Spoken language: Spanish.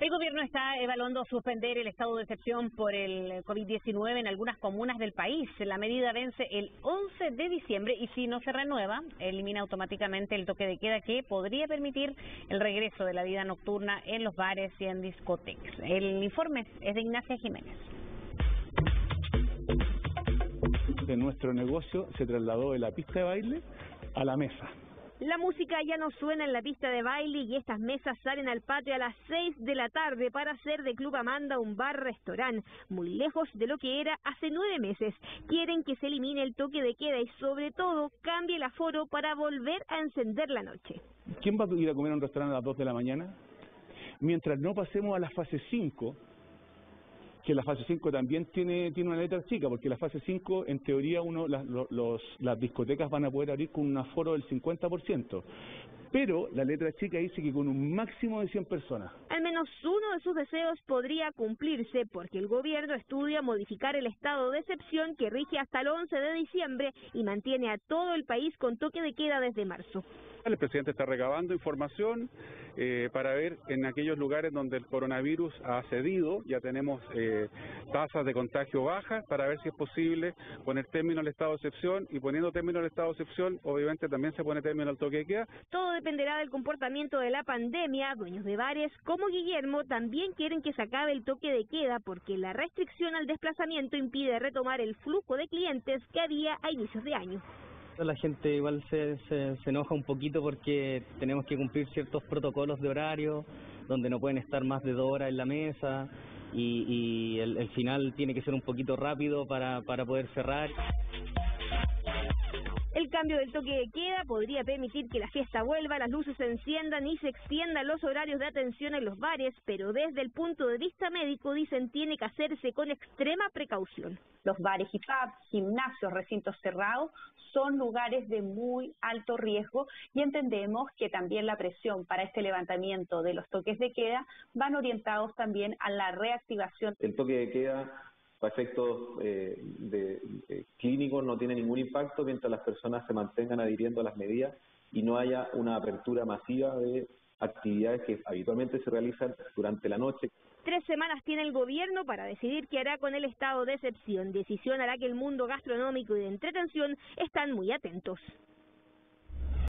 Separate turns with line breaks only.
El gobierno está evaluando suspender el estado de excepción por el COVID-19 en algunas comunas del país. La medida vence el 11 de diciembre y si no se renueva, elimina automáticamente el toque de queda que podría permitir el regreso de la vida nocturna en los bares y en discotecas. El informe es de Ignacia Jiménez.
De nuestro negocio se trasladó de la pista de baile a la mesa.
La música ya no suena en la pista de baile y estas mesas salen al patio a las 6 de la tarde para hacer de Club Amanda un bar-restaurante, muy lejos de lo que era hace nueve meses. Quieren que se elimine el toque de queda y sobre todo cambie el aforo para volver a encender la noche.
¿Quién va a ir a comer a un restaurante a las 2 de la mañana? Mientras no pasemos a la fase 5, que la fase 5 también tiene, tiene una letra chica, porque la fase 5, en teoría, uno las, los, las discotecas van a poder abrir con un aforo del 50%. Pero la letra chica dice que con un máximo de 100 personas.
Al menos uno de sus deseos podría cumplirse porque el gobierno estudia modificar el estado de excepción que rige hasta el 11 de diciembre y mantiene a todo el país con toque de queda desde marzo.
El presidente está recabando información eh, para ver en aquellos lugares donde el coronavirus ha cedido, ya tenemos eh, tasas de contagio bajas, para ver si es posible poner término al estado de excepción y poniendo término al estado de excepción, obviamente también se pone término al toque de queda.
Todo dependerá del comportamiento de la pandemia. Dueños de bares como Guillermo también quieren que se acabe el toque de queda porque la restricción al desplazamiento impide retomar el flujo de clientes que había a inicios de año.
La gente igual se, se, enoja un poquito porque tenemos que cumplir ciertos protocolos de horario, donde no pueden estar más de dos horas en la mesa y, y el, final tiene que ser un poquito rápido para poder cerrar.
El cambio del toque de queda podría permitir que la fiesta vuelva, las luces se enciendan y se extiendan los horarios de atención en los bares, pero desde el punto de vista médico dicen tiene que hacerse con extrema precaución.
Los bares y pubs, gimnasios, recintos cerrados son lugares de muy alto riesgo y entendemos que también la presión para este levantamiento de los toques de queda van orientados también a la reactivación.
El toque de queda para efectos eh, de, clínicos no tiene ningún impacto mientras las personas se mantengan adhiriendo a las medidas y no haya una apertura masiva de actividades que habitualmente se realizan durante la noche.
Tres semanas tiene el gobierno para decidir qué hará con el estado de excepción, decisión la que el mundo gastronómico y de entretención están muy atentos.